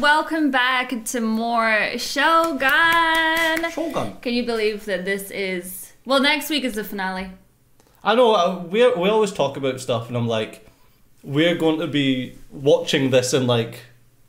welcome back to more Shogun. Shogun. Can you believe that this is well? Next week is the finale. I know uh, we we always talk about stuff, and I'm like, we're going to be watching this in like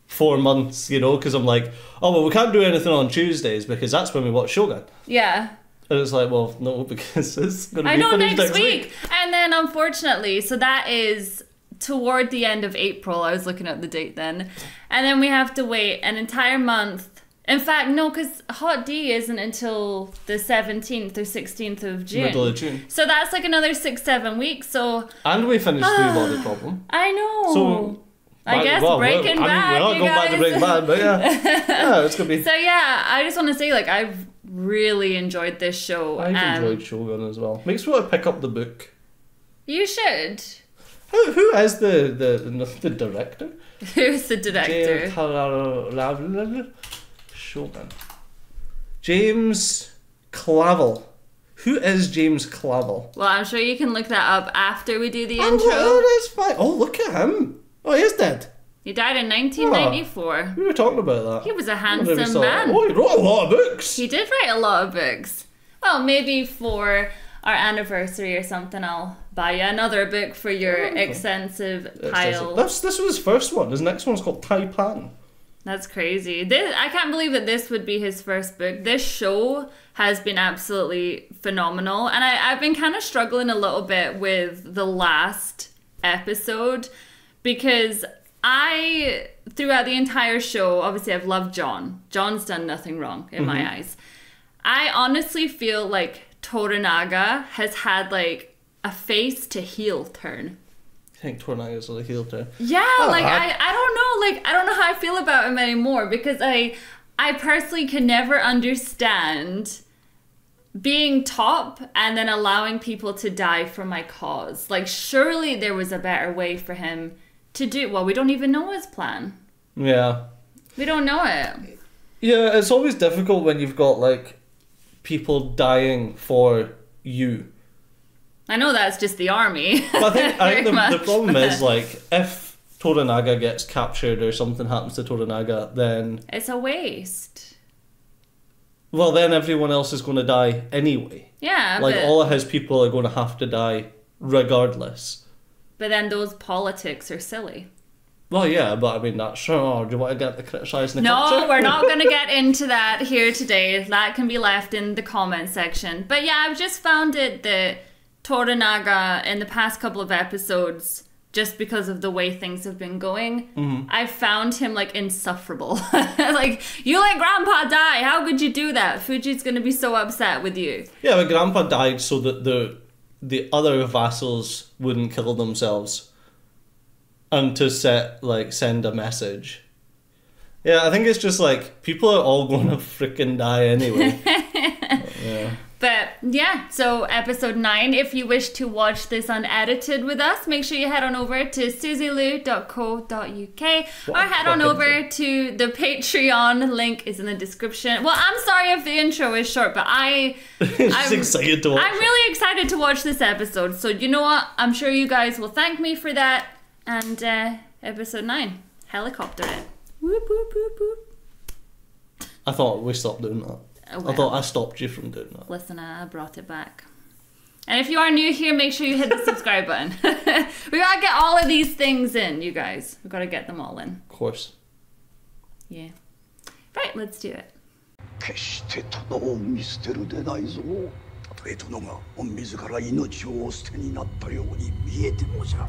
four months, you know, because I'm like, oh well, we can't do anything on Tuesdays because that's when we watch Shogun. Yeah, And it's like, well, no, because it's going to be I know next, next week. And then unfortunately, so that is toward the end of April. I was looking at the date then. And then we have to wait an entire month. In fact, no, because Hot D isn't until the 17th or 16th of June. Middle of June. So that's like another six, seven weeks. So And we finished Three Body Problem. I know. So I Back- guess well, Breaking we're, Bad. I mean, we're not you going back to. Breaking Bad, but yeah, yeah, it's gonna be. So yeah, I just want to say like I've really enjoyed this show. I've Um, enjoyed Shogun as well. Makes me want to pick up the book. You should. Who, who is the, the the director? Who's the director? Shogun. James Clavell. Who is James Clavell? Well, I'm sure you can look that up after we do the Oh, intro. oh, that's fine. Oh, look at him. Oh, he is dead. He died in 1994. We were talking about that. He was a handsome that. man. Oh, he wrote a lot of books. He did write a lot of books. Well, maybe for our anniversary or something, I'll buy you another book for your Okay. extensive pile. This, this was his first one. His next one's called Tai-Pan. That's crazy. This, I can't believe that this would be his first book. This show has been absolutely phenomenal. And I, I've been kind of struggling a little bit with the last episode because I, throughout the entire show, obviously I've loved John. John's done nothing wrong in my mm-hmm. eyes. I honestly feel like Toranaga has had like a face to heel turn. I think Toranaga's a heel turn. Yeah, Oh, like I- I, I don't know, like I don't know how I feel about him anymore because I I personally can never understand being top and then allowing people to die for my cause. Like surely there was a better way for him to do well, we don't even know his plan. Yeah. We don't know it. Yeah, it's always difficult when you've got like people dying for you. I know that's just the army. But I think, I think the, the problem is like if Toranaga gets captured or something happens to Toranaga, then it's a waste. well then everyone else is going to die anyway. Yeah, Like but, all of his people are going to have to die regardless. but then those politics are silly. Well, yeah, but I mean that's sure. Oh, do you want to get the criticising the No, culture? we're not going to get into that here today. That can be left in the comment section. But yeah, I've just found it that Toranaga in the past couple of episodes, just because of the way things have been going, Mm-hmm. I found him like insufferable. like, you let Grandpa die. How could you do that? Fuji's going to be so upset with you. Yeah, but Grandpa died so that the the other vassals wouldn't kill themselves, and to set like send a message. Yeah, I think it's just like people are all going to freaking die anyway. yeah. But yeah, so episode 9, if you wish to watch this unedited with us, make sure you head on over to suzylu.co.uk or What head on over to the Patreon. Link is in the description. Well, I'm sorry if the intro is short, but I I'm- excited to watch. I'm really excited to watch this episode. So you know what? I'm sure you guys will thank me for that. And uh, episode 9, helicopter it. Whoop, whoop, whoop, whoop. I thought we stopped doing that. Oh, I well. thought I stopped you from doing that. Listen, I brought it back. And if you are new here, make sure you hit the subscribe button. we gotta get all of these things in, you guys. We gotta get them all in. Of course. Yeah. Right, let's do it. 決して殿を見捨てるでないぞたとえ殿が自ら命をお捨てになったように見えてもじゃ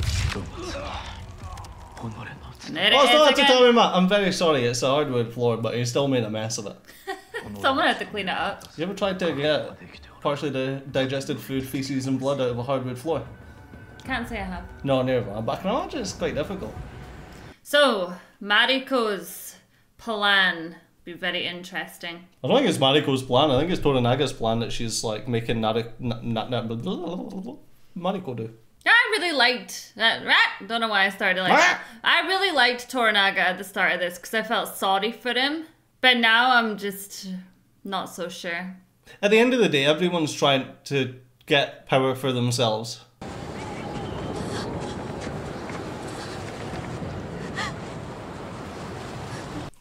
And there Oh, it still is have to tell again. me, Matt. I'm very sorry. It's a hardwood floor, but you still made a mess of it. Someone had to clean it up. You ever tried to get partially di- digested food, feces, and blood out of a hardwood floor? Can't say I have. No, never. But I can imagine it's quite difficult. So, Mariko's plan be very interesting. I don't think it's Mariko's plan. I think it's Toranaga's plan that she's like making Nari- na- na- na- Mariko do. I really liked that. Right? Don't know why I started like that. I really liked Toranaga at the start of this because I felt sorry for him. But now I'm just not so sure. At the end of the day, everyone's trying to get power for themselves.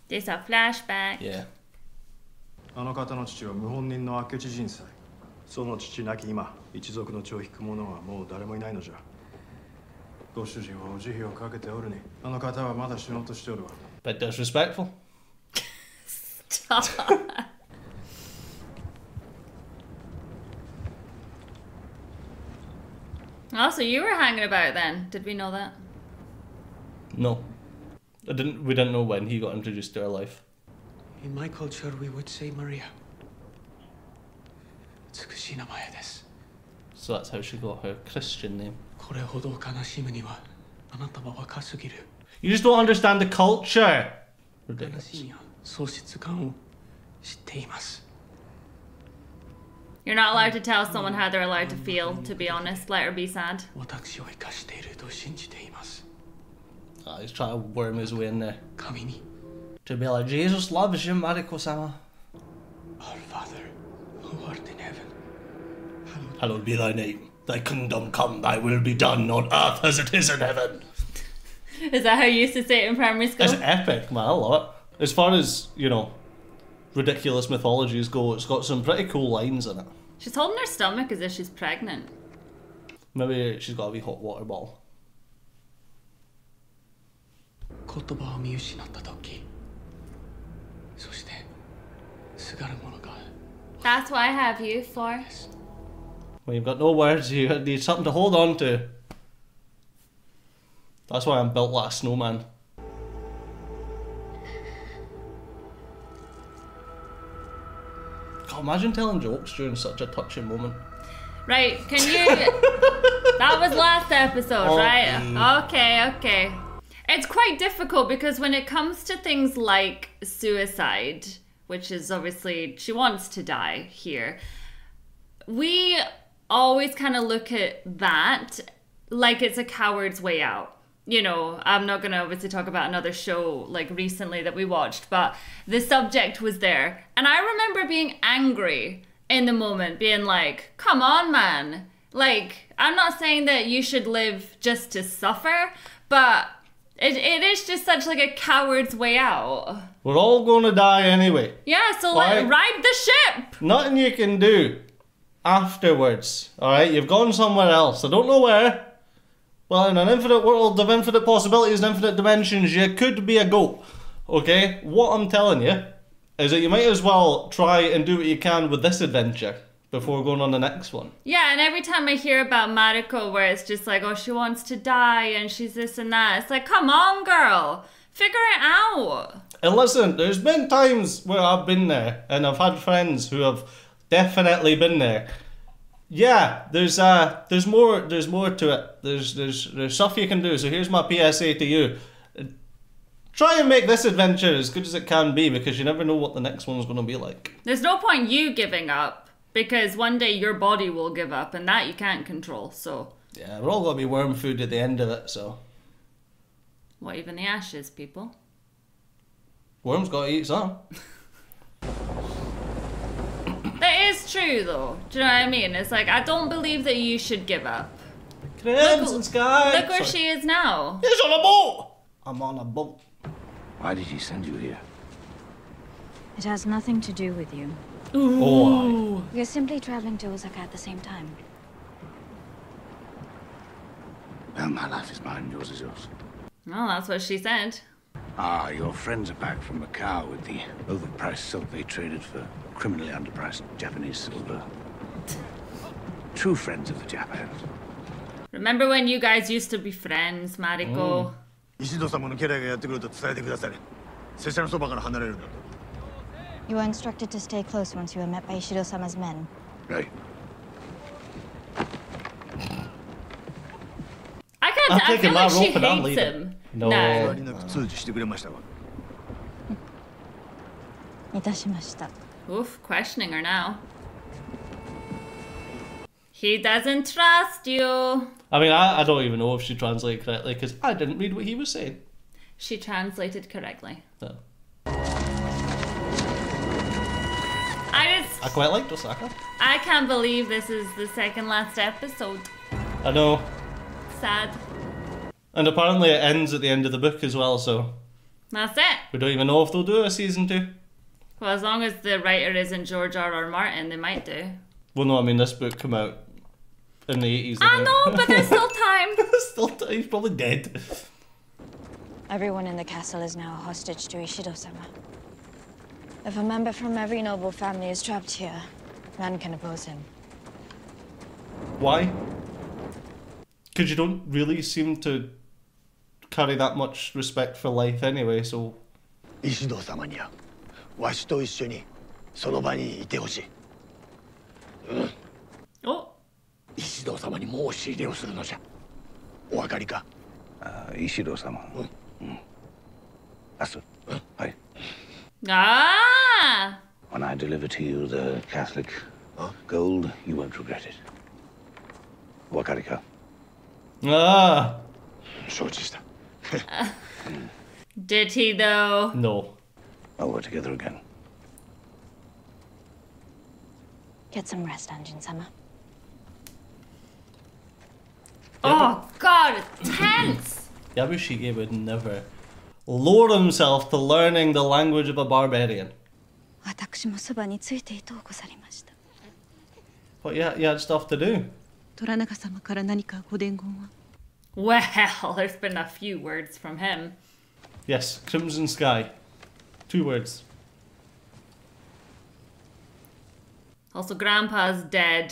This a flashback. Yeah. あの方の父は謀反人の明智人斎その父亡き今一族の血を引く者はもう誰もいないのじゃご主人はお慈悲をかけておるにあの方はまだ死のうとしておるわ Bit disrespectful. Also, you were hanging about then. Did we know that? No. I didn't we didn't know when he got introduced to our life. In my culture we would say Maria. So that's how she got her Christian name. You just don't understand the culture. Ridiculous. しみや喪失感を知っています。 You're not allowed to tell someone how they're allowed to feel, to be honest. Let her be sad. 私を生かしていると信じています。 Ah, he's trying to worm his way in there. 神に、 To be like, Jesus loves you, Mariko-sama. Our Father, who art in heaven, Hallowed be thy name. Thy kingdom come, thy will be done on earth as it is in heaven. Is that how you used to say it in primary school? It's epic, man. I love it. As far as, you know, ridiculous mythologies go, it's got some pretty cool lines in it. She's holding her stomach as if she's pregnant. Maybe she's got a wee hot water bottle. 言葉を見失った時、そして、すがるものが That's what I have you for. When you've got no words, you need something to hold on to. That's why I'm built like a snowman. Imagine telling jokes during such a touching moment. Right, can you. that was last episode, Okay. right? Okay, okay. It's quite difficult because when it comes to things like suicide, which is obviously she wants to die here, we always kind of look at that like it's a coward's way out. You know, I'm not going to obviously talk about another show like recently that we watched, but the subject was there. And I remember being angry in the moment, being like, come on, man. Like, I'm not saying that you should live just to suffer, but it, it is just such like a coward's way out. We're all going to die anyway. Yeah, so like, ride the ship. Nothing you can do afterwards. Alright, you've gone somewhere else. I don't know where. Well, in an infinite world of infinite possibilities and infinite dimensions, you could be a goat. Okay? What I'm telling you is that you might as well try and do what you can with this adventure before going on the next one. Yeah, and every time I hear about Mariko, where it's just like, oh, she wants to die and she's this and that, it's like, come on, girl, figure it out. And listen, there's been times where I've been there and I've had friends who have definitely been there. Yeah, there's uh there's more there's more to it. There's there's there's stuff you can do. So here's my PSA to you. Try and make this adventure as good as it can be because you never know what the next one's going to be like. There's no point you giving up because one day your body will give up, and that you can't control. So, Yeah, we're all going to be worm food at the end of it, so what even the ashes, people? worms got to eat some. That is true, though. Do you know what I mean? It's like I don't believe that you should give up. Crimson Look- sky. Look where Sorry. she is now. He's on a boat. I'm on a boat. Why did he send you here? It has nothing to do with you. Oh, aye. We're simply traveling to Osaka at the same time. Well, my life is mine, yours is yours. Well, that's what she said. Ah, your friends are back from Macau with the overpriced silk they traded for criminally underpriced Japanese silver. True friends of the Japans. Remember when you guys used to be friends, Mariko? 石戸様の家来がやってくると伝えてくだされ拙者のそばから離れるなと You were instructed to stay close once you were met by Ishido-sama's men. Right. I can't. I'm I taking feel my like she rope and I'm hates leaving. him. No. 終わ now. りなく通知してくれましたわいたしました。 Oof, questioning her now. He doesn't trust you. I mean, I, I don't even know if she translated correctly because I didn't read what he was saying. She translated correctly. So, I just, I quite liked Osaka. I can't believe this is the second last episode. I know. Sad. And apparently it ends at the end of the book as well, so That's it. We don't even know if they'll do a season two. Well, as long as the writer isn't George R. R. Martin, they might do. Well, no, I mean this book came out in the eighties. I know, but there's still time. there's still time. He's probably dead. Everyone in the castle is now a hostage to Ishido-sama. If a member from every noble family is trapped here, none can oppose him. Why? Because you don't really seem to carry that much respect for life anyway, so... Ishido-sama わしと一緒にその場にいてほしい Oh, 石堂様に申し入れをするのじゃお分かりかああ石堂様うん明日はい ah, When I deliver to you the Catholic gold, you won't regret it. Wakarika. ah 承知した did he though? no. Oh, we're together again. Get some rest, Anjin-sama. Oh, God, it's tense! Yabushige would never lower himself to learning the language of a barbarian. But yeah, you had stuff to do. Well, there's been a few words from him. Yes, Crimson Sky. Two words. Also, Grandpa's dead.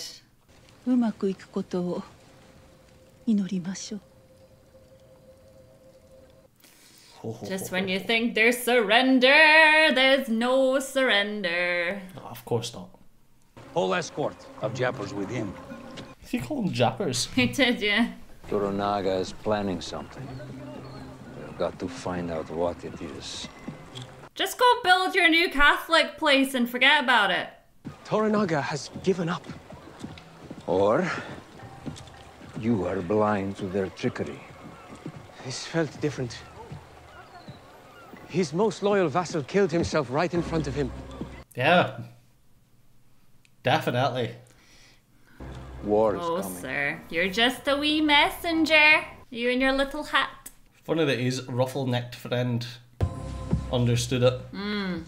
Just when you think there's surrender, there's no surrender. No, of course not. Whole escort of Jappers with him. He called them Jappers. He did, yeah. Toranaga is planning something. We've got to find out what it is. Just go build your new Catholic place and forget about it. Toranaga has given up. Or you are blind to their trickery. This felt different. His most loyal vassal killed himself right in front of him. Yeah. Definitely. War is Oh, coming. sir. You're just a wee messenger. You and your little hat. Funny that his ruffle necked friend understood it. Hmm.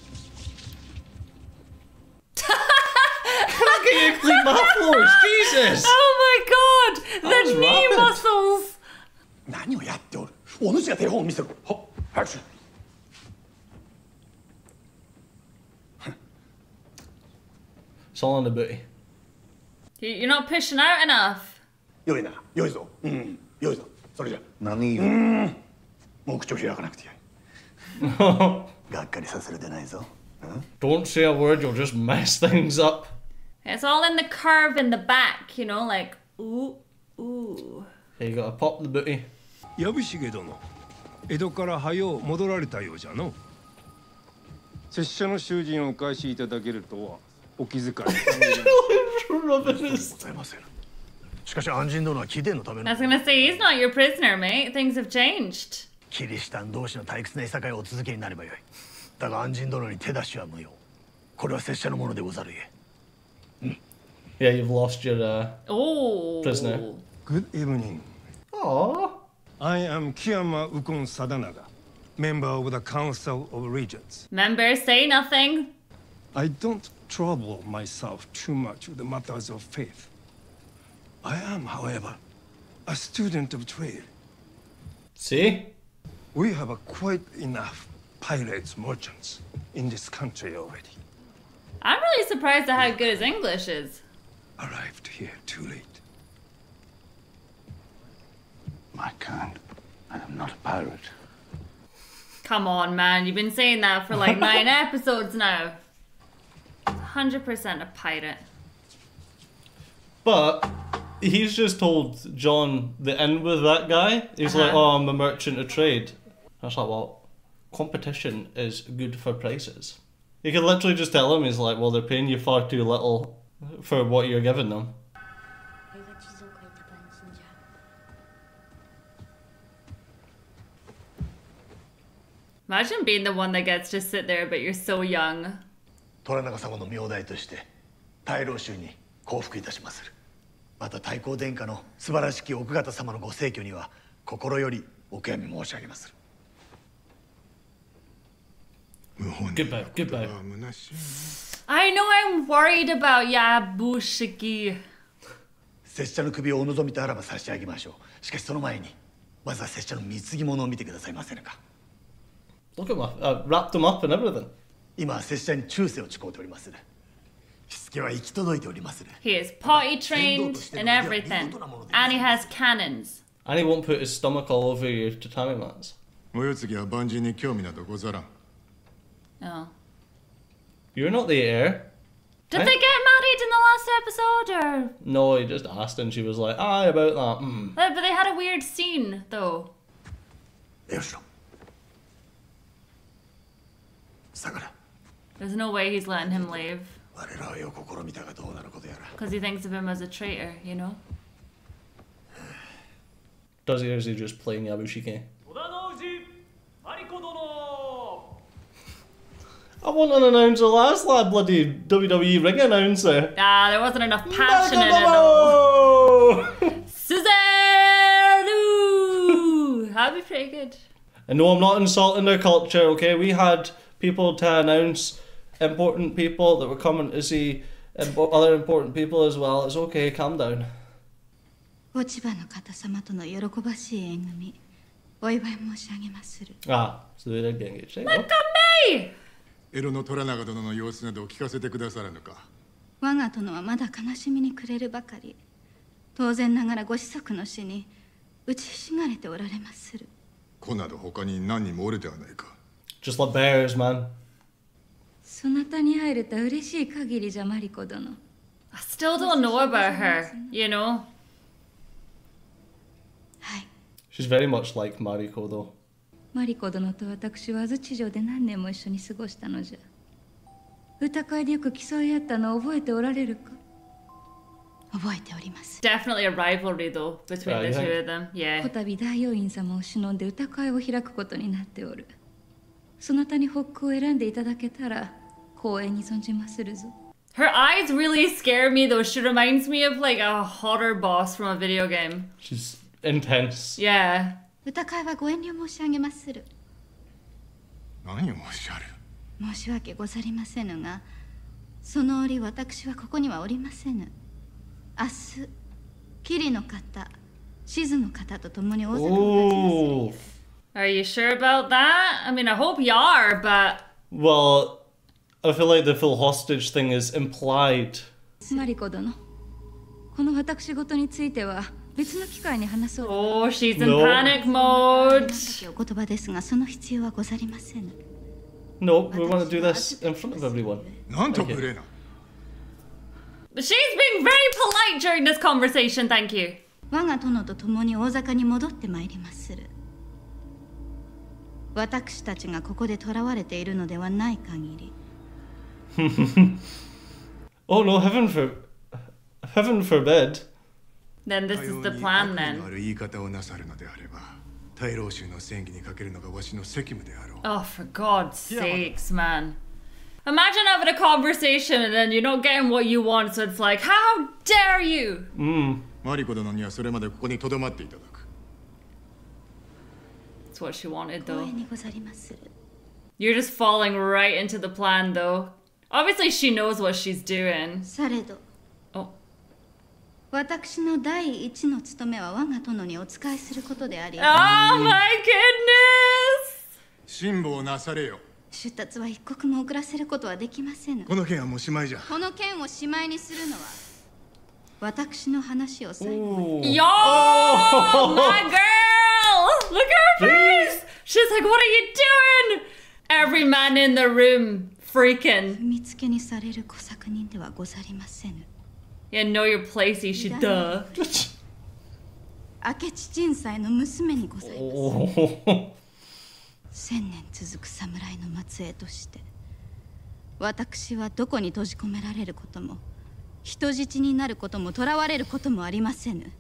Look at you clean my floors, Jesus! Oh my god! That was The knee rapid. muscles! 何をやっておるお主が手本を見せろはっ早くしろ It's all in the booty. You- You're not pushing out enough. よいなよいぞうんよいぞそれじゃ何もう口を開かなくてよい がっかりさせるでないぞ Don't say a word, you'll just mess things up. It's all in the curve in the back, you know, like, ooh, ooh. Here you gotta pop the booty. 藪重殿江戸から早う戻られたようじゃの拙者の囚人をお返しいただけるとはお気遣い Rubbing ご his ざいませんしかし安心殿は貴殿のため I の was gonna say, he's not your prisoner, mate. Things have changed. キリシタン同士の退屈ないさかいをお続けになればよいだが安心殿に手出しは無用これは拙者のものでござるゆえ Yeah, you've lost your uh, Oh. prisoner. Good evening Aww. I am Kiyama Ukon Sadanaga member of the Council of Regents Member, say nothing. I don't trouble myself too much with the matters of faith I am however a student of trade See? We have quite enough pirates merchants in this country already. I'm really surprised at how good his English is. Arrived here too late. My kind. I am not a pirate. Come on, man. You've been saying that for like nine episodes now. 100% a pirate. But he's just told John the end with that guy. He's like, Uh-huh. oh, I'm a merchant of trade. I was like, well, competition is good for prices. You could literally just tell him, he's like, well, they're paying you far too little for what you're giving them. Imagine being the one that gets to sit there, but you're so young. 虎中様の名代として大老衆に降伏いたしまするまた太閤殿下の素晴らしき奥方様のご逝去には心よりお悔やみ申し上げまする Goodbye, goodbye. I know I'm worried about Yabushiki. 拙者の首をお望みとあらば差し上げましょうしかしその前にまずは拙者の貢ぎ物を見てくださいませぬか Look at my. I wrapped him up and everything. 今拙者に忠誠を誓うておりまするしつけは行き届いておりまする He is potty trained and everything. And he has cannons. And he won't put his stomach all over your tatami mats. お世継ぎは万人に興味などござらん Oh. You're not the heir. Did I... they get married in the last episode or? No, he just asked and she was like, aye, about that. Mm. But they had a weird scene though. There's no way he's letting him leave. Because he thinks of him as a traitor, you know? Does he or is he just playing Yabushige? I want an announcer last lad, bloody WWE ring announcer. Ah, there wasn't enough passion in it. Nakamura! Cesaru! That'd be pretty good. And no, I'm not insulting their culture, okay? We had people to announce important people that were coming to see impo- other important people as well. It's okay, calm down. 落ち葉の方様との喜ばしい縁組お祝い申し上げまする Ah, so they did get engaged. There you go. エロの虎長殿の様子などを聞かせてくださらぬか？我が殿はまだ悲しみに暮れるばかり当然ながらご子息の死に打ちひしがれておられまする子など他に何人もおるではないか Just like bears, man. そなたに会えると嬉しい限りじゃマリコ殿 I still don't know about her, you know? She's very much like Mariko, though. マリコ殿と私は安土城で何年も一緒に過ごしたのじゃ歌会でよく競い合ったのを覚えておられるか覚えております Definitely a rivalry though between Oh, the two of them. Yeah. こたび大王院様を忍んで歌会を開くことになっておるそなたに北区を選んでいただけたら光栄に存じまするぞ Her eyes really scare me though. She reminds me of like a horror boss from a video game. She's intense. Yeah. 歌会はご遠慮申し上げまする何をおっしゃる申し訳ござりませぬがその折私はここにはおりませぬ明日桐の方静の方と共に大阪を立ちます Oh. Are you sure about that? I mean, I hope you are, but Well, I feel like the full hostage thing is implied. マリコ殿この私事については別の機会に話そう Oh, she's in No. panic mode. お言葉ですがその必要はござりませぬ No, we want to do this in front of everyone. なんと Thank you. 無礼な But she's being very polite during this conversation, thank you. 我が殿と共に大坂に戻ってまいりまする私たちがここで囚われているのではない限り Oh no, heaven for heaven forbid. Then this is the plan あ then. る言い方をなさるのであれば大老衆の戦議にかけるのがわしの責務であろう Oh, for God's sakes, man. Imagine having a conversation and then you're not getting what you want, so it's like, how dare you? マリコ殿にはそれまでここに留まっていただく That's what she wanted, 光 though. 栄にござりまする You're just falling right into the plan, though. Obviously, she knows what she's doing. されど Oh. 私の第一の務めは我が殿にお仕えすることであり Oh my goodness! 辛抱なされよ出立は一刻も遅らせることはできませぬこの件はもうしまいじゃこの件をしまいにするのは私の話を最後まで Yo! My girl! Look at her face! She's like, what are you doing? Every man in the room freaking. 踏みつけにされる小作人ではござりませぬ Yeah, know your place, you should duh. 明智鎮西の娘にございます Oh. 千年続く侍の末裔として私はどこに閉じ込められることも人質になることも囚われることもありませぬ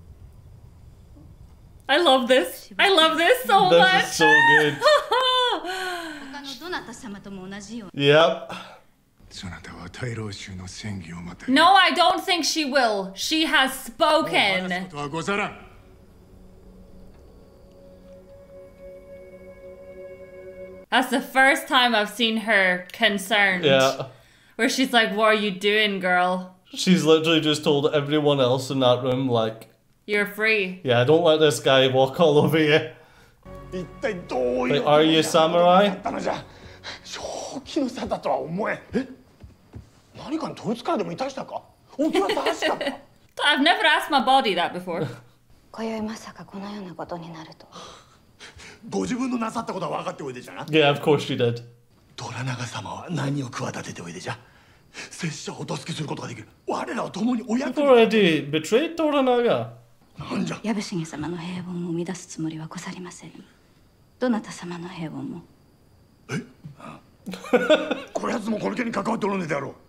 I love this. I love this so This much. is so good. 他のどなた様とも同じよう Yep. No, I don't think she will. She has spoken. That's the first time I've seen her concerned. Yeah. Where she's like, What are you doing, girl? She's literally just told everyone else in that room, like, You're free. Yeah, don't let this guy walk all over you. Are you samurai? 何かに取りつかれてもいたしたか？お気は正しかった。I've never asked my body that before. 今宵まさかこのようなことになるとご自分のなさったことは分かっておいでじゃな？Yeah, of course she did. 虎長様は何を企てておいでじゃ？拙者をお助けすることができる。我らは共にお役 You've already betrayed. なんじゃ？矢部重様の平凡を生み出すつもりはござりません。どなた様の平凡も？こやつもこの件に関わっておるのであろう。え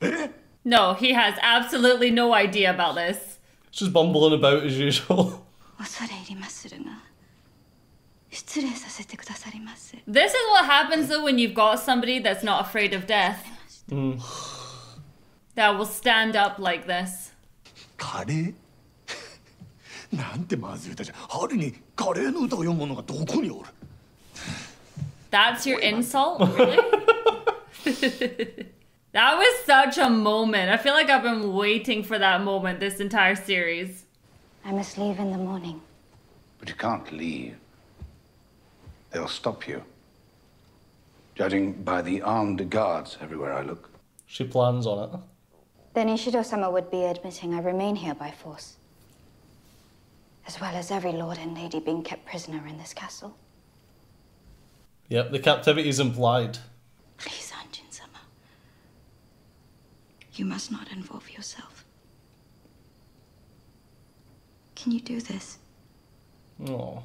No, he has absolutely no idea about this. She's bumbling about as usual. 恐れ入りまするが失礼させてくださりませ This is what happens though when you've got somebody that's not afraid of death. Mm. That will stand up like this. カレーなんてまずい歌じゃ春にカレーの歌を読む者がどこにおる That's your insult? Really? that was such a moment. I feel like I've been waiting for that moment this entire series. I must leave in the morning But you can't leave. They'll stop you. Judging by the armed guards everywhere I look. She plans on it. then Ishido-sama would be admitting I remain here by force as well as every lord and lady being kept prisoner in this castle Yep, the captivity is implied. Please, Anjin-sama. You must not involve yourself. Can you do this? Oh.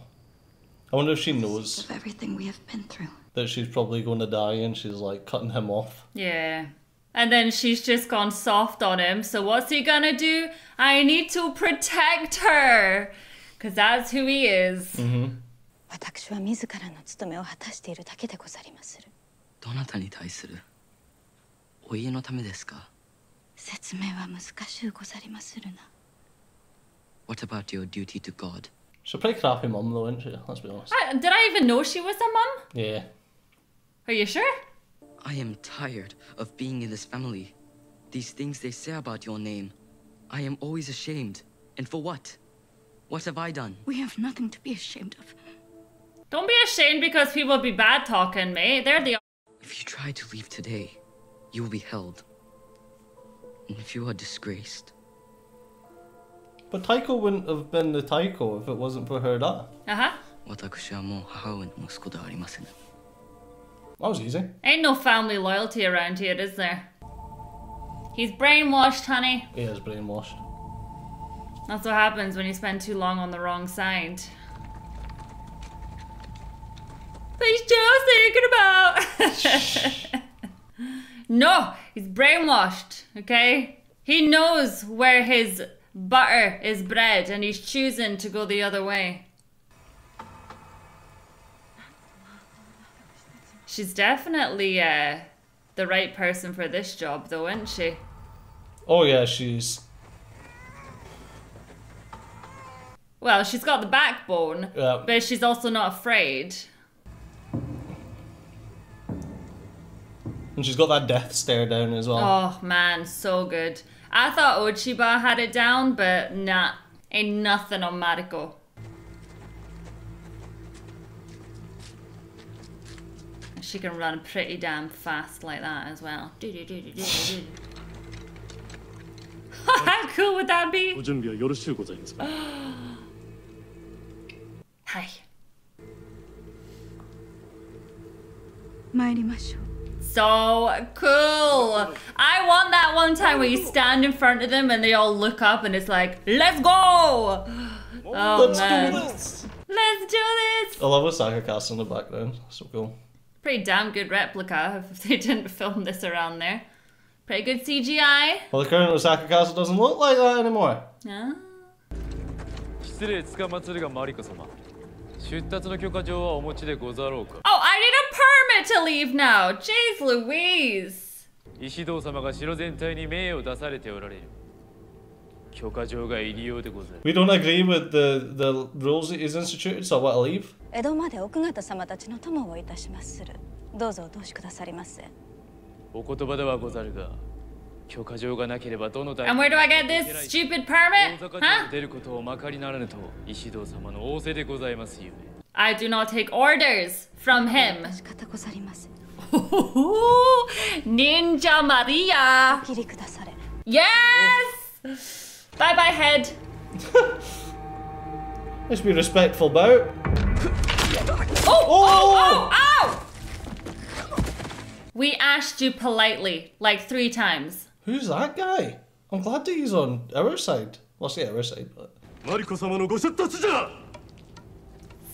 I wonder if she knows Of everything we have been through. that she's probably going to die and she's like cutting him off. Yeah. And then she's just gone soft on him. So what's he gonna do? I need to protect her. Because that's who he is. Mm-hmm. 私は自らの務めを果たしているだけでござりまするどなたに対するお家のためですか 説明は難しゅうござりまするな What about your duty to God? She's a pretty crappy mum though, isn't she? Let's be honest. I, did I even know she was a mum? Yeah. Are you sure? I am tired of being in this family. These things they say about your name. I am always ashamed. And for what? What have I done? We have nothing to be ashamed of. Don't be ashamed because people be bad talking, mate. They're the. If you try to leave today, you will be held. if you are disgraced. But Taiko wouldn't have been the Taiko if it wasn't for her dad. Uh-huh. That was easy. Ain't no family loyalty around here, is there? He's brainwashed, honey. He is brainwashed. That's what happens when you spend too long on the wrong side. Please, Joe, say you're about. no, he's brainwashed, okay? He knows where his butter is bred and he's choosing to go the other way. She's definitely uh, the right person for this job, though, isn't she? Oh yeah, she's Well, she's got the backbone, Yeah. but she's also not afraid. and she's got that death stare down as well. Oh man, so good. I thought Ochiba had it down, but nah, ain't nothing on Mariko. She can run pretty damn fast like that as well. Do-do-do-do-do-do. How cool would that be? ご準備はよろしゅうございますか Hi. 参りましょう so cool. I want that one time where you stand in front of them and they all look up and it's like, let's go. Oh, let's man. do this. Let's do this. I love Osaka castle in the background. So cool. Pretty damn good replica if they didn't film this around there. Pretty good CGI. Well, the current Osaka castle doesn't look like that anymore. Yeah. 出立の許可状はお持ちでござろうか Oh, I need a permit to leave now. Jeez Louise. 石堂様が城全体に命を出されておられる許可状が入りようでござる We don't agree with the, the rules that he's instituted, so to leave. 江戸まで奥方様たちの友をいたしまするどうぞお通しくださりませお言葉ではござるが 許可状がなければどの大 And where do I get this stupid permit? 大阪城 Huh? に出ることをまかりならぬと石堂様の仰せでございますゆえ I do not take orders from him. 仕方ござりません Ninja Maria. お切りくだされ Yes! Bye bye, head. Let's be respectful about. Oh, oh, oh, ow! We asked you politely, like three times. Who's that guy? I'm glad that he's on our side. Well, say our side, but.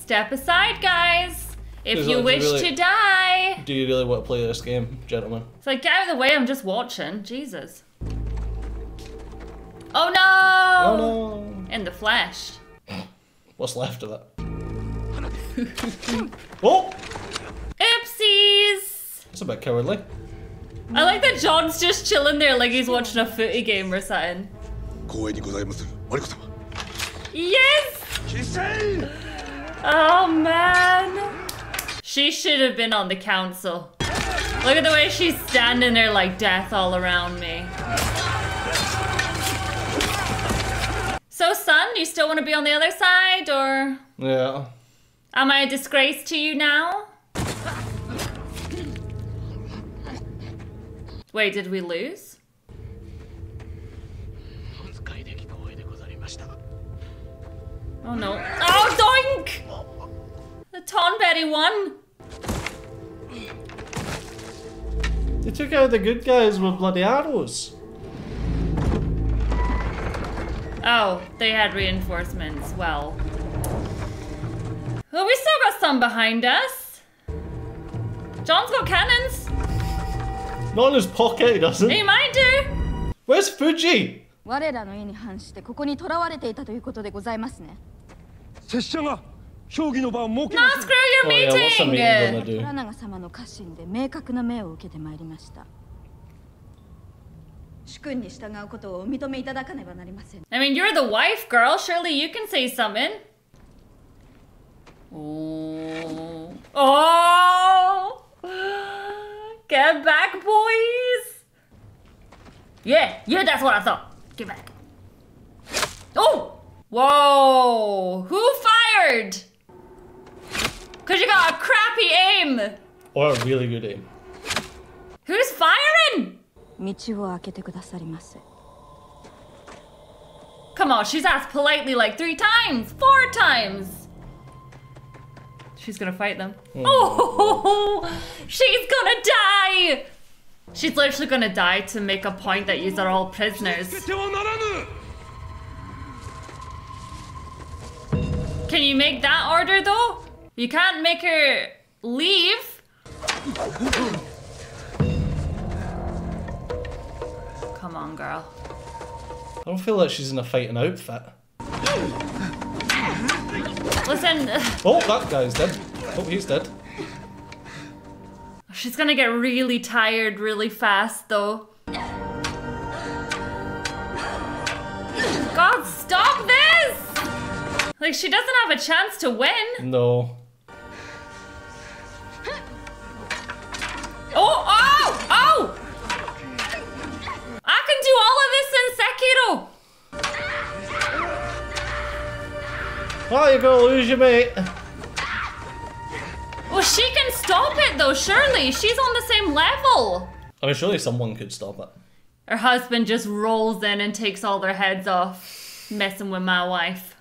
Step aside, guys. If you wish really, to die. Do you really want to play this game, gentlemen? It's like, get out of the way, I'm just watching. Jesus. Oh no! Oh no! In the flesh. What's left of it? oh! Oopsies! That's a bit cowardly. I like that John's just chilling there like he's watching a footy game or something. Yes! Oh man! She should have been on the council. Look at the way she's standing there like death all around me. So son, you still want to be on the other side or? Yeah. Am I a disgrace to you now? Wait, did we lose? Oh no. Oh, doink! The Tonberry won! They took out the good guys with bloody arrows. Oh, they had reinforcements. Well. Well, we still got some behind us. John's got cannons. Not in his pocket, he doesn't. He might do. Where's Fuji? 我らの意に反してここに囚われていたということでございますね拙者が評議の場を設け Now screw your Oh, yeah, what's the meeting! meeting gonna do? 虎長様の家臣で明確な命を受けてまいりました主君に従うことをお認めいただかねばなりません I mean, you're the wife, girl. Surely you can say something. Oh. Oh! Get back, boys! Yeah, yeah, that's what I thought. Get back. Oh! Whoa! Who fired? Because you got a crappy aim. Or a really good aim. Who's firing? Come on, she's asked politely like three times, four times. She's gonna fight them. Mm. Oh, she's gonna die! She's literally gonna die to make a point that these are all prisoners. Can you make that order though? You can't make her leave. Come on, girl. I don't feel like she's in a fighting outfit. Listen, Oh, that guy's dead. Oh, he's dead. she's gonna get really tired really fast though. God, stop this! Like, she doesn't have a chance to win. No. Oh, oh, oh! I can do all of this Oh, you're gonna lose your mate. Well, she can stop it though, surely. She's on the same level. I mean, surely someone could stop it. Her husband just rolls in and takes all their heads off, messing with my wife.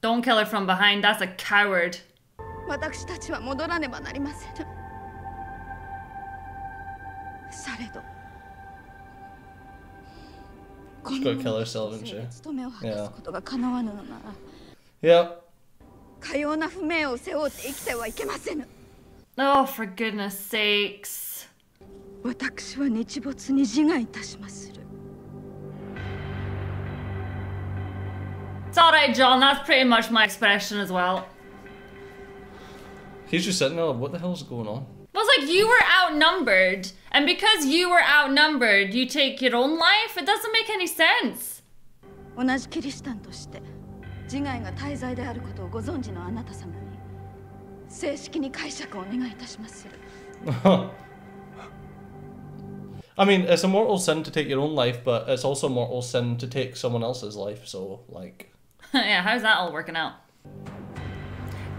Don't kill her from behind, that's a coward. 私たちは戻らねばなりませぬされど She's gotta kill herself, isn't she? 務めを果た Yeah. すことが叶わぬのなら Yeah. かような不明を背負って生きてはいけませぬ Oh, for goodness sakes. 私は日没に自害いたしまする It's alright, John, that's pretty much my expression as well. He's just sitting there like, what the hell's going on? Well, it's like you were outnumbered, and because you were outnumbered, you take your own life? It doesn't make any sense. 同じキリシタンとして自害が大罪であることをご存知のあなた様に正式に解釈をお願いいたします。 I mean, it's a mortal sin to take your own life, but it's also a mortal sin to take someone else's life. So, like, yeah, how's that all working out?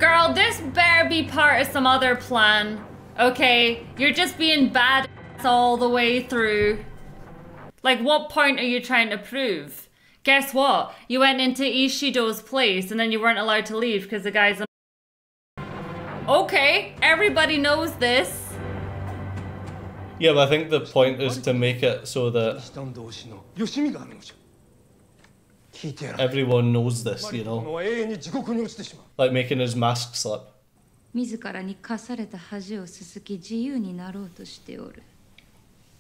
Girl, this better be part of some other plan. Okay, you're just being bad all the way through. Like, what point are you trying to prove? Guess what? You went into Ishido's place and then you weren't allowed to leave because the guy's. A- okay, everybody knows this. yeah, but I think the point is to make it so that 人同士のよしみがあるのじゃ聞いてやら everyone knows this, you こ know? の永遠に地獄に落ちてしまう Like making his mask slip. 自らに課された恥をすすき自由になろうとしておる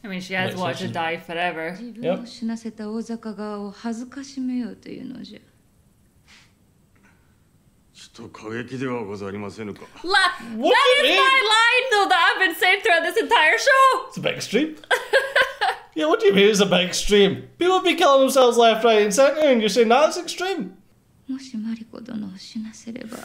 I mean, she has Right, so watched she's- it die forever. 自分を死なせた大坂側を恥ずかしめようというのじゃちょっと過激ではござりませぬか La- that is my line, though, that I've been saying throughout this entire show. It's a bit extreme. yeah, what do you mean it's a bit extreme? People be killing themselves left, right, and centre, and you're saying that's extreme. もしマリコ殿を死なせれば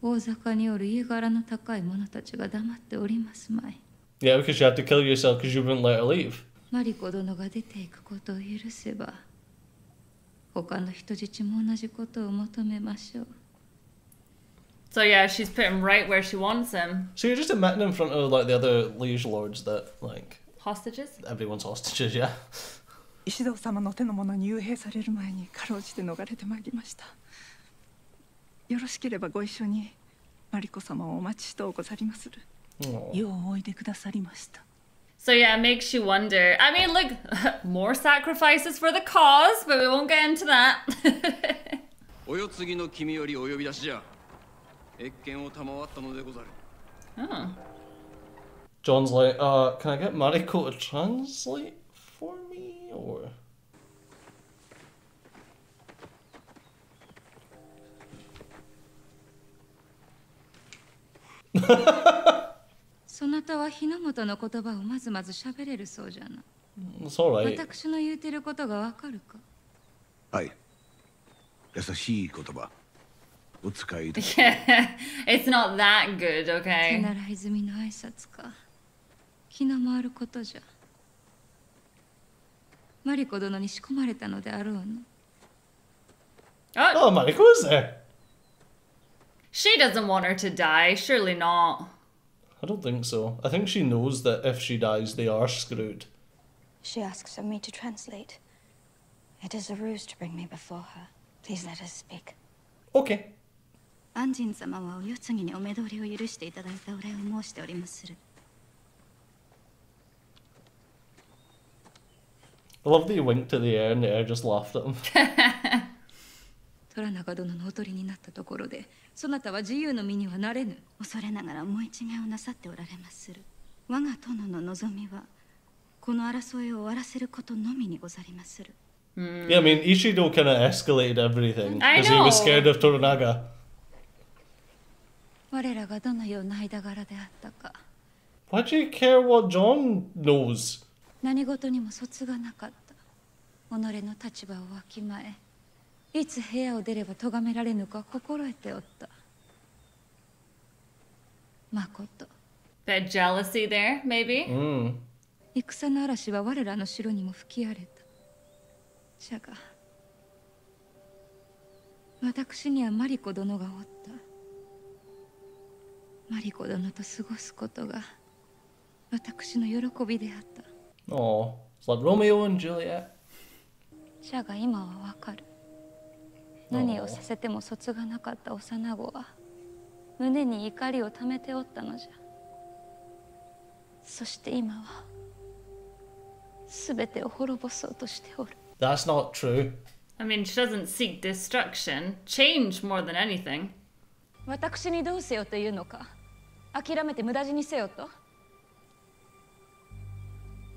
大坂におる家柄の高い者たちが黙っておりますまい Yeah, because you had to kill yourself because you wouldn't let her leave. マリコ殿が出ていくことを許せば他の人質も同じことを求めましょう So, yeah, she's put him right where she wants him. So you're just admitting in front of like the other liege lords that like Hostages? everyone's hostages, yeah. 石堂様の手の者に幽閉される前にかろうじて逃れてまいりましたよろしければご一緒にマリコ様をお待ちしとうござりまする Oh. ようおいでくださりました So yeah, it makes you wonder. I mean, look, more sacrifices for the cause, but we won't get into that. お世継ぎの君よりお呼び出しじゃ謁見を賜ったのでござる oh. John's like, uh, can I get Mariko to translate for me? Or. そなたは日の本の言葉をまずまず喋れるそうじゃな It's alright. 私の言うてることがわかるか？はい優しい言葉お使いいた it's not that good, 手 okay? 習い済みの挨拶か気の回ることじゃマリコ殿に仕込まれたのであろうの Oh, Mariko's there. She doesn't want her to die, surely not. I don't think so. I think she knows that if she dies, they are screwed. She asks of me to translate. It is a ruse to bring me before her. Please let us speak. Okay. 安仁様はお世継ぎにお目通りを許していただいたお礼を申しておりまする I love that he winked at the air and the air just laughed at him. 虎中殿のおとりになったところでそなたは自由の身にはなれぬ恐れながら思い違いをなさっておられまする我が殿の望みはこの争いを終わらせることのみにござりまする Yeah, I mean, Ishido kind of escalated everything I because he was know. scared of Toranaga. 我らがどのような間柄であったか Why do you care what John knows? 何事にも疎がなかった己の立場をわきまえ いつ部屋を出れば咎められぬか心得ておったまこと Bit jealousy there, maybe? Mm. 戦の嵐は我らの城にも吹き荒れたじゃが私にはマリコ殿がおったマリコ殿と過ごすことが私の喜びであった Oh, it's like Romeo and Juliet? じゃが今はわかる何をさせても卒がなかった幼子は胸に怒りをためておったのじゃ。そして今は全てを滅ぼそうとしておる。That's not true. I mean, she doesn't seek destruction, change more than anything. 私にどうせよというのか諦めて無駄死にせよと。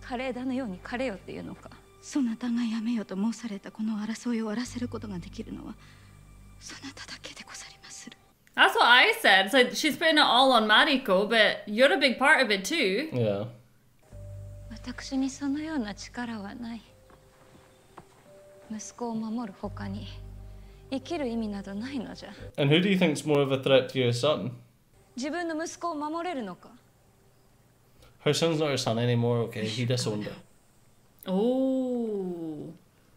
華麗だのように枯れよっていうのかそなたがやめよと申されたこの争いを終わらせることができるのはそなただけでござりまする That's what I said. It's like she's putting it all on Mariko, but you're a big part of it too. Yeah. 私にそのような力はない息子を守る他に生きる意味などないのじゃ And who do you think's more of a threat to your son? 自分の息子を守れるのか Her son's not her son anymore, okay? He disowned her. Oh.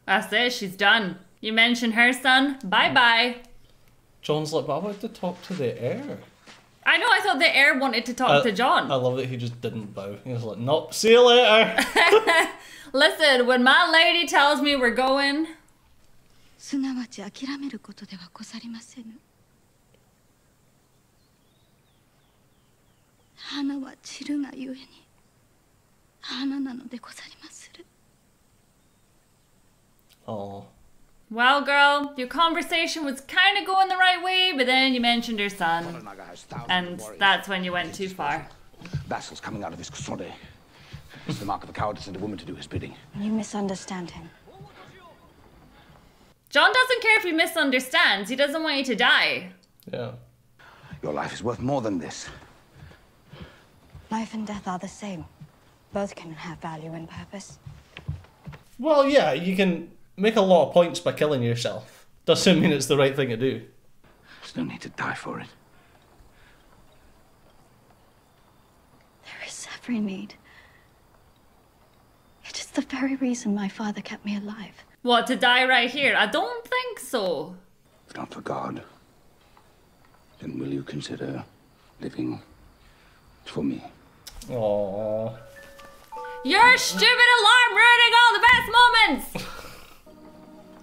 That's it, she's done. You mention her son, bye bye. John's like, but I wanted to talk to the heir. I know, I thought the heir wanted to talk I- to John. I love that he just didn't bow. He was like, nope, see you later. Listen, when my lady tells me we're going, すなわち諦めることではござりませぬ花は散るがゆえに花なのでござりまする Oh. well, girl, your conversation was kind of going the right way, but then you mentioned her son. And that's when you went too far. Vassals coming out of his Kusode. It's the mark of a coward to send a woman to do his bidding. You misunderstand him. John doesn't care if he misunderstands, he doesn't want you to die. Yeah. Your life is worth more than this. Life and death are the same. Both can have value and purpose. Well, yeah, you can make a lot of points by killing yourself. Doesn't mean it's the right thing to do. There's no need to die for it. There is every need. It is the very reason my father kept me alive. What, to die right here? I don't think so. If not for God, then will you consider living for me? Aww. Your stupid alarm ruining all the best moments!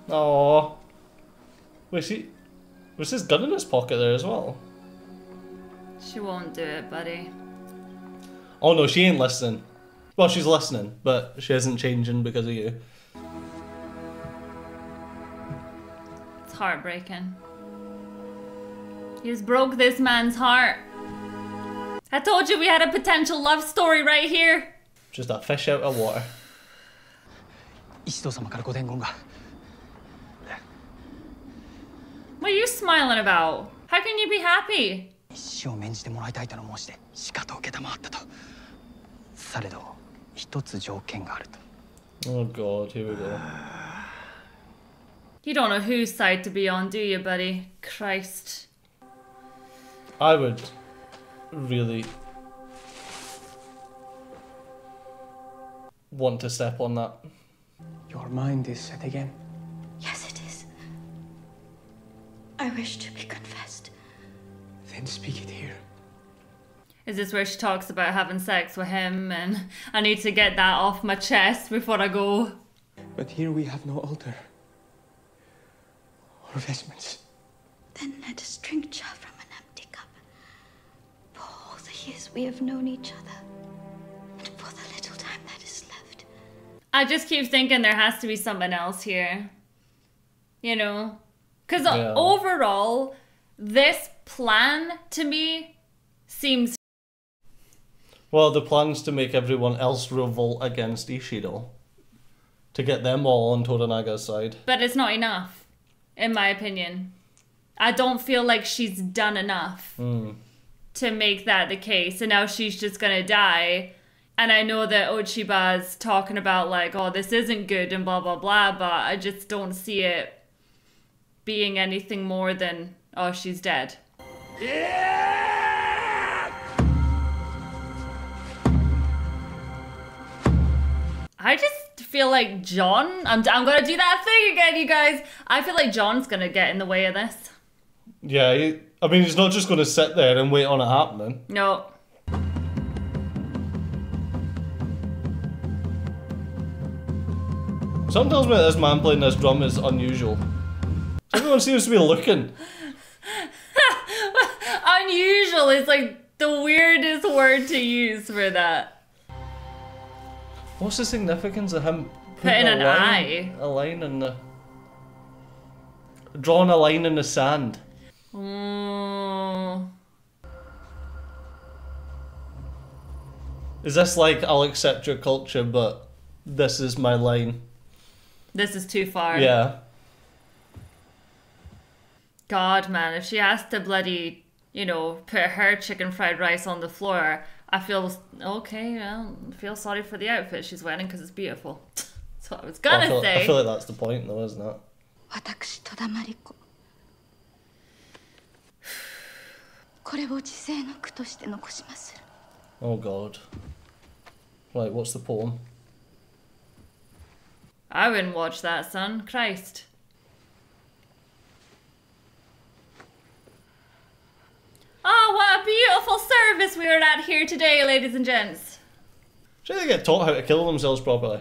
Aww. Was he. Was his gun in his pocket there as well? She won't do it, buddy. Oh no, she ain't listening. Well, she's listening, but she isn't changing because of you. It's heartbreaking. You just broke this man's heart. I told you we had a potential love story right here. Just a fish out of water. 石堂様からご伝言が What are you smiling about? How can you be happy? 死を免じてもらいたいとの申し出しかと承ったとされど一つ条件があると Oh god, here we go. You don't know whose side to be on, do you, buddy? Christ. I would really want to step on that. Your mind is set again I wish to be confessed. then speak it here Is this where she talks about having sex with him and I need to get that off my chest before I go? but here we have no altar or vestments Then let us drink cha from an empty cup. For all the years we have known each other, and for the little time that is left. I just keep thinking there has to be something else here. You know? Because Yeah. overall, this plan to me seems. Well, the plan's to make everyone else revolt against Ishido. To get them all on Toranaga's side. But it's not enough, in my opinion. I don't feel like she's done enough Hmm. to make that the case. And now she's just gonna die. And I know that Ochiba's talking about, like, oh, this isn't good and blah, blah, blah, but I just don't see it being anything more than, oh, she's dead. I just feel like John. I'm, I'm gonna do that thing again, you guys. I feel like John's gonna get in the way of this. Yeah, he, I mean, he's not just going to sit there and wait on it happening. No. Sometimes when this man playing this drum is unusual. Everyone seems to be looking. Unusual is like the weirdest word to use for that. What's the significance of him Putting a an line, eye. A line in the. Drawing a line in the sand. Mm, Is this like, I'll accept your culture, but this is my line? this is too far. Yeah. God, man, if she has to bloody, you know, put her chicken fried rice on the floor, I feel okay. Well, I feel sorry for the outfit she's wearing because it's beautiful. that's what I was gonna I feel, say. I feel like that's the point, though, isn't it? Oh God! Right, what's the poem? I wouldn't watch that, son. Christ. Oh, what a beautiful service we are at here today, ladies and gents. Should they get taught how to kill themselves properly?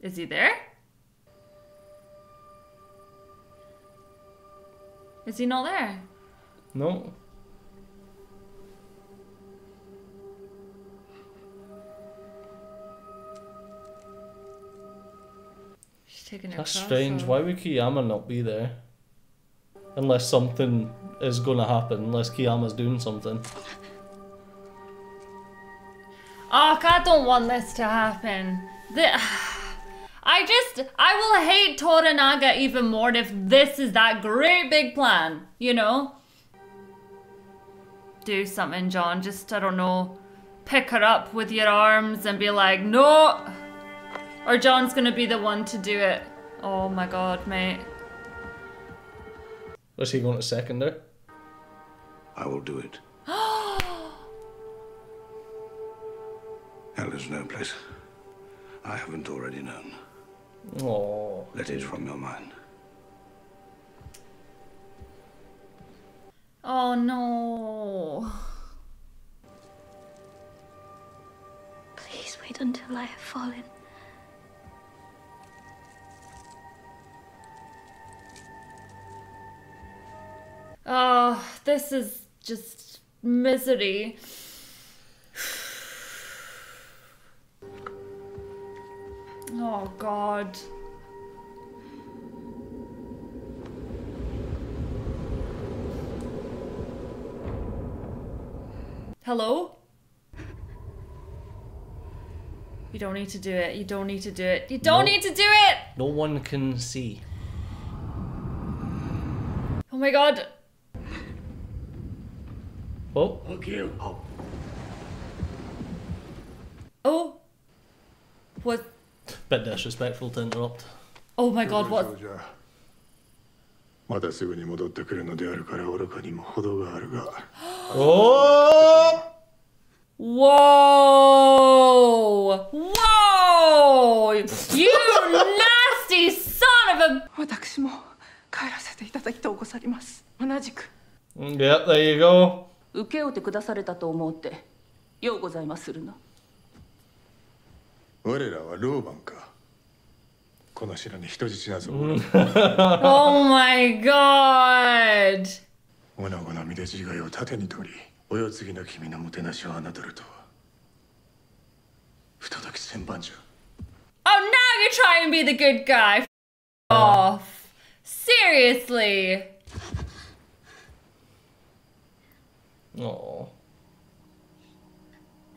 Is he there? Is he not there? No. Taking That's strange. off. Why would Kiyama not be there? Unless something is gonna happen, unless Kiyama's doing something. Oh, I don't want this to happen. The, I just, I will hate Toranaga even more if this is that great big plan, you know? Do something, John. Just, I don't know, pick her up with your arms and be like, no! Or John's gonna be the one to do it. Oh my god, mate. Was he going to second her? I will do it. Hell is no place I haven't already known. Oh. Let it from your mind. Oh no. Please wait until I have fallen. Oh, this is just misery. Oh god. Hello? You don't need to do it. You don't need to do it. You don't Nope. need to do it! No one can see. Oh my god. Oh. Oh. What? Bit disrespectful to interrupt. Oh my god, what? じゃまたすぐに戻ってくるのであるから愚かにも程があるが Oh! Whoa! Whoa! You nasty son of a. 私も帰らせていただきとうござります同じく Yep, there you go. 請け負ってくだされたと思うてようございまするな我らは老番かこの城に人質なぞ Oh my god! おなごの身で違いを盾に取りお世継ぎの君のもてなしを侮るとは不届き千番じゃ Oh, now you're trying to be the good guy. F- off. Seriously. Oh.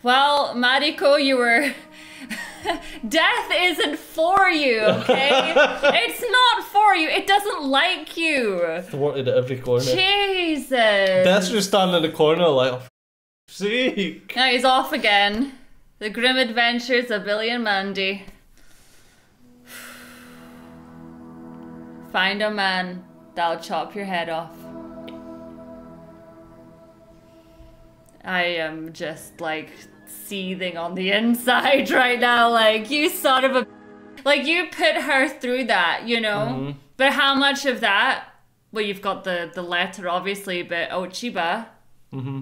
Well, Mariko, you were. Death isn't for you, okay? it's not for you. It doesn't like you. Thwarted at every corner. Jesus. Death's just standing in the corner like, oh, f- sake. Now he's off again. The grim adventures of Billy and Mandy. Find a man that'll chop your head off. I am just like seething on the inside right now. Like, you son of a. Like, you put her through that, you know? Mhm. But how much of that? Well, you've got the, the letter, obviously, but Ochiba. hmm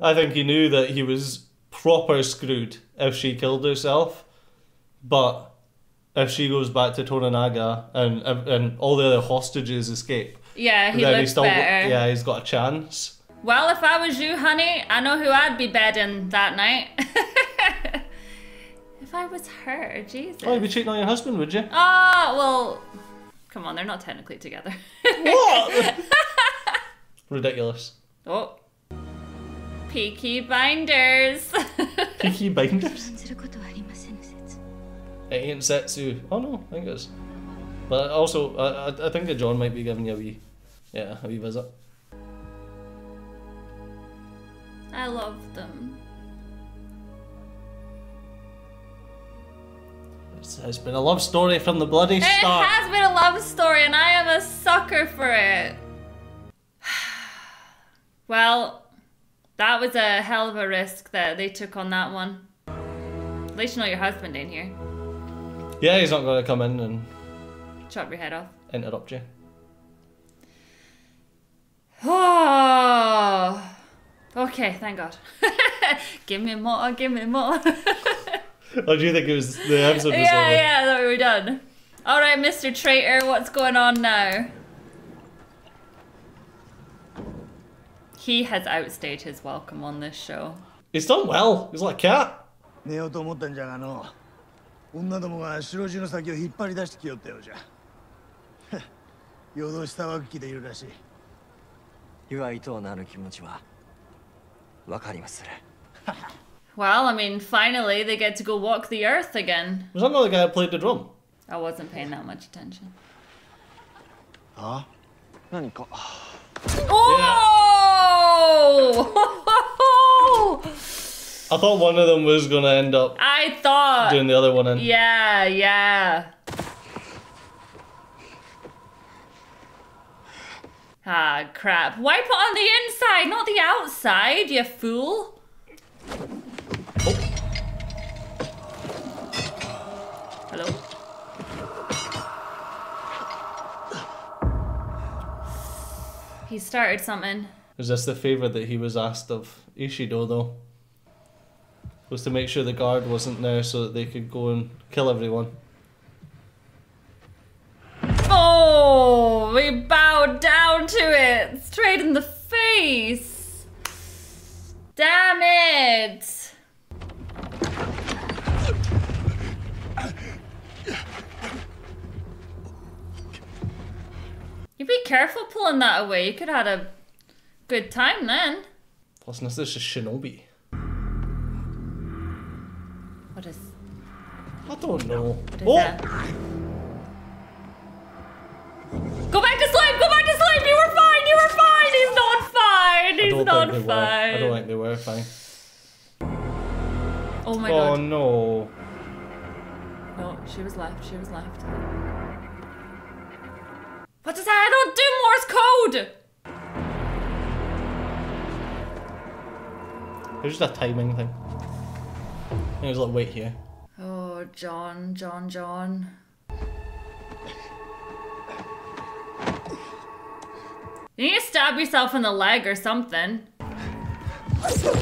I think he knew that he was proper screwed if she killed herself, but if she goes back to Toranaga and and all the other hostages escape, Yeah, he then looks still better. yeah he's got a chance. Well, if I was you, honey, I know who I'd be bedding that night. if I was her, Jesus. Oh, you'd be cheating on your husband, would you? Oh, well, come on, they're not technically together. what? Ridiculous. Oh. Peaky Binders. Peaky Binders? it ain't Setsu. Oh no, I think it is. But also, I, I, I think that John might be giving you a wee, yeah, a wee visit. I love them. It's, it's been a love story from the bloody It start. It has been a love story, and I am a sucker for it. Well, that was a hell of a risk that they took on that one. At least you know your husband ain't here. Yeah, he's not going to come in and Chop your head off. interrupt you. Oh, okay, thank God. give me more, give me more. Or do you think it was the episode was yeah, over? yeah, I thought we were done. All right, Mr. Traitor, what's going on now? He has outstayed his welcome on this show. He's done well. He's like a cat. 寝ようと思ったんじゃがの女どもが白地の先を引っ張り出してきよったようじゃ夜通し騒ぐ気でいるらしい祝いとなる気持ちはわかりまする well, I mean, finally they get to go walk the earth again. Was that another guy that played the drum? I wasn't paying that much attention. Ah? Oh! I thought one of them was gonna end up. I thought doing the other one. In. Yeah, yeah. Ah, crap. Wipe it on the inside, not the outside, you fool. Hello? He started something. Was this the favour that he was asked of Ishido, though? Was to make sure the guard wasn't there so that they could go and kill everyone. We bowed down to it. Straight in the face. Damn it. You be careful pulling that away. You could have had a good time then. Plus, this is Shinobi. What is I don't know. what is Oh! that? Go back to sleep! Go back to sleep! You were fine! You were fine! He's not fine! I He's don't not think they were. I fine! don't think they were fine. Oh my oh god. Oh no. No, she was left. She was left. What does that? I don't do Morse code! It was just a timing thing. It was like, wait here. Oh, John, John, John. You need to stab yourself in the leg or something.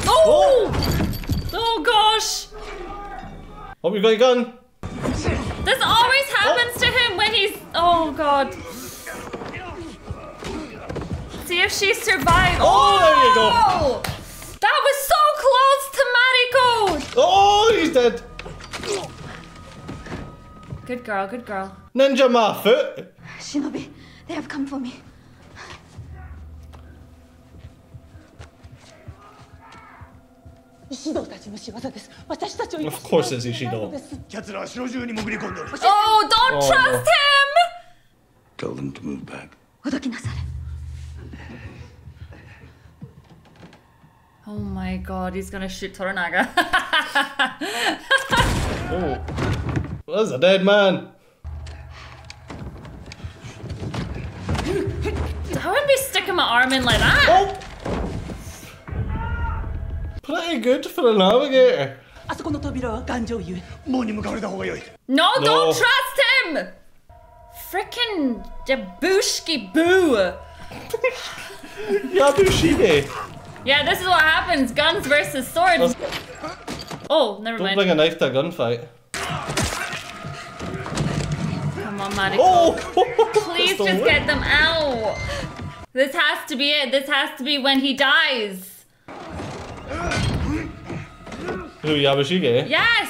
Oh! Oh, oh gosh! Oh, you got your gun! This always oh. happens to him when he's. Oh god. See if she survived. Oh, there you go. Oh! That was so close to Mariko! Oh, he's dead! Good girl, good girl. Ninja my foot! Shinobi, they have come for me. Of course it's Ishido. Oh, don't oh, trust no. him! Tell them to move back. Oh my god, he's gonna shoot Toranaga. oh. That's a dead man. I wouldn't be sticking my arm in like that. Oh pretty good for a navigator. あそこの扉は頑丈ゆえ。もうに向かわれた方がよい。No, no. don't trust him! Frickin' Jabushki Boo! Yabushige! Yeah, this is what happens. Guns versus swords. Oh, never don't mind. Don't bring a knife to a gunfight. Come on, Mariko. Oh! Please just win. get them out. This has to be it. This has to be when he dies. Who, Yabushige? Yes!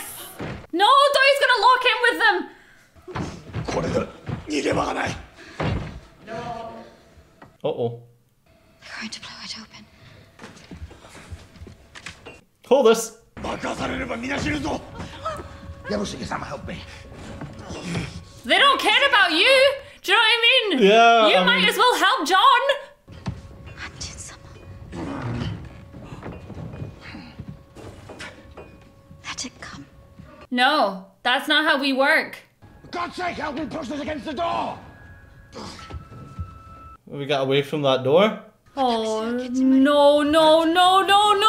No, Doi's gonna lock in with them! Uh oh. You're going to blow it open. Hold this! Yabushige-sama, help me. They don't care about you! Do you know what I mean? Yeah. You I might mean... as well help John No, that's not how we work. God's sake, help me push this against the door! We got away from that door. Oh no no no no no!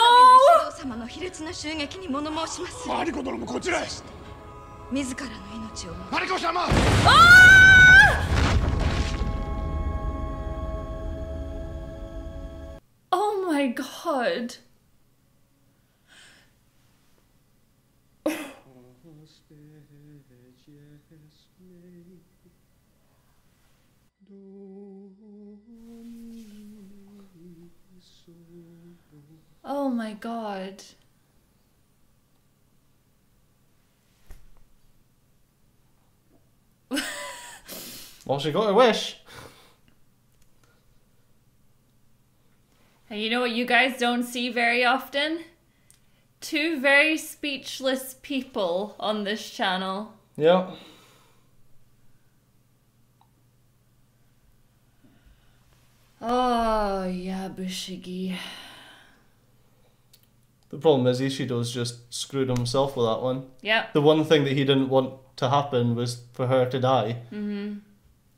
様の卑劣な襲撃に物申しますマリコ殿もこちらへ自らの命をマリコ様 Oh my god. Oh my god. Well, she got her wish. And you know what you guys don't see very often? Two very speechless people on this channel. Yep. Oh, yeah, Bushigi. The problem is Ishido's just screwed himself with that one. Yeah. The one thing that he didn't want to happen was for her to die. hmm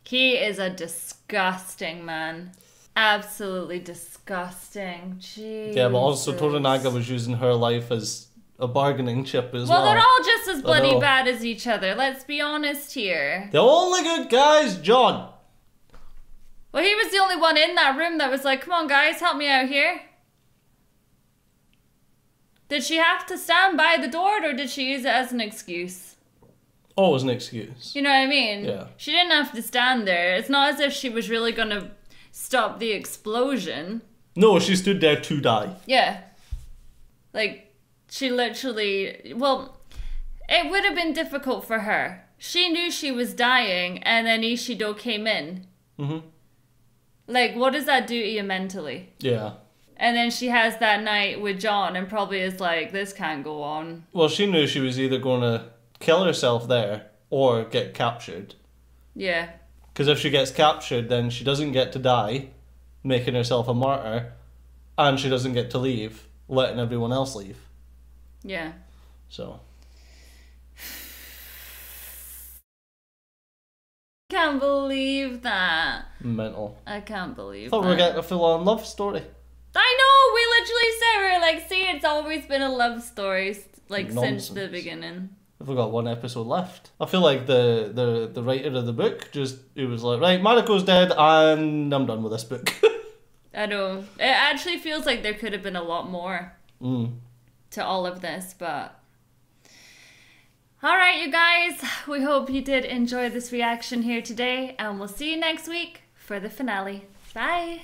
He is a disgusting man. Absolutely disgusting. Jeez. Yeah, but also Toranaga was using her life as a bargaining chip as Well, well. they're all just as bloody bad as each other. Let's be honest here. The only good guy's John. Well, he was the only one in that room that was like, come on, guys, help me out here. Did she have to stand by the door or did she use it as an excuse? Always an excuse. You know what I mean? Yeah. She didn't have to stand there. It's not as if she was really gonna stop the explosion. No, she stood there to die. Yeah. Like, she literally. Well, it would have been difficult for her. She knew she was dying, and then Ishido came in. hmm Like, what does that do to you mentally? Yeah. And then she has that night with John, and probably is like, this can't go on. Well, she knew she was either going to kill herself there or get captured. Yeah. Because if she gets captured, then she doesn't get to die, making herself a martyr, and she doesn't get to leave, letting everyone else leave. Yeah. So, Can't believe that. mental. I can't believe I thought that. we were getting a full on love story. I know. We literally said we were like, see, it's always been a love story, like since the Nonsense. beginning. We've got one episode left. I feel like the, the, the writer of the book just, it was like, right, Mariko's dead, and I'm done with this book. I don't know. It actually feels like there could have been a lot more mm. to all of this, but. All right, you guys. We hope you did enjoy this reaction here today, and we'll see you next week for the finale. Bye.